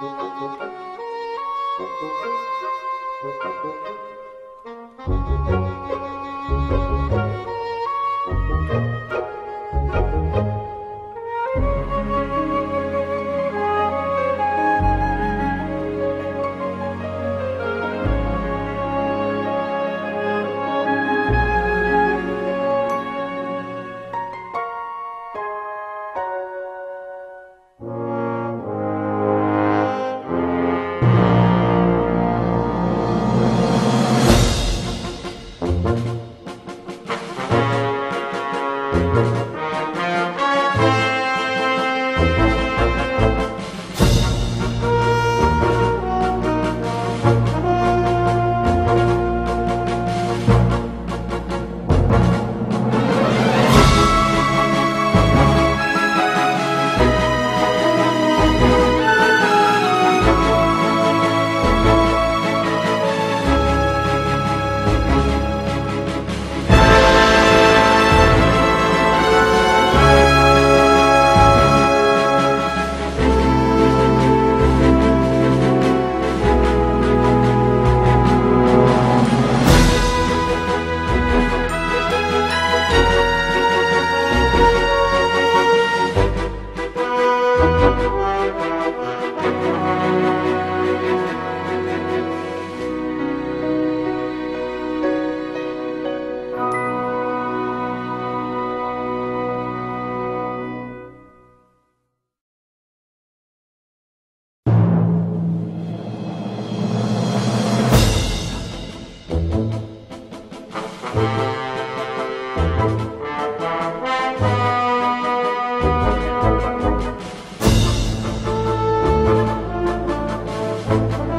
pocpoc pocpoc Thank you.